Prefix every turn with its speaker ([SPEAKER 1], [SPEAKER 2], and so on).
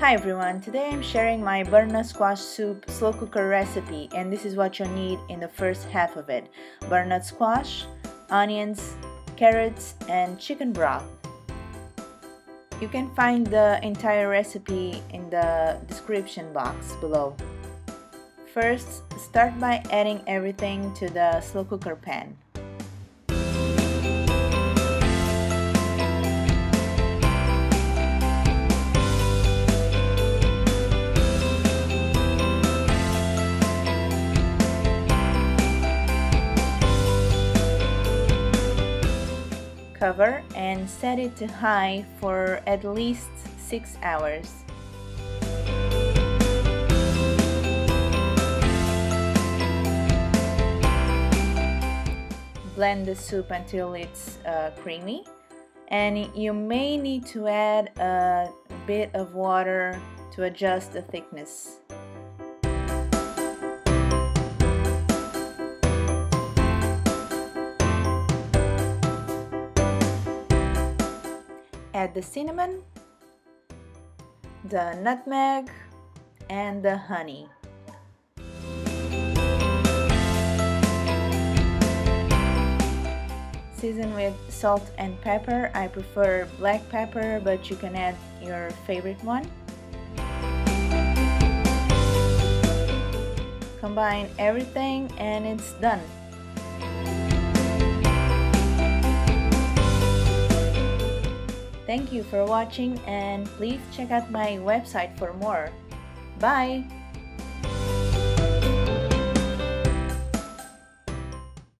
[SPEAKER 1] Hi everyone, today I'm sharing my butternut squash soup slow cooker recipe and this is what you'll need in the first half of it. Butternut squash, onions, carrots, and chicken broth. You can find the entire recipe in the description box below. First, start by adding everything to the slow cooker pan. Cover and set it to high for at least 6 hours. Blend the soup until it's uh, creamy and you may need to add a bit of water to adjust the thickness. Add the cinnamon, the nutmeg, and the honey. Season with salt and pepper. I prefer black pepper, but you can add your favorite one. Combine everything and it's done. Thank you for watching and please check out my website for more. Bye!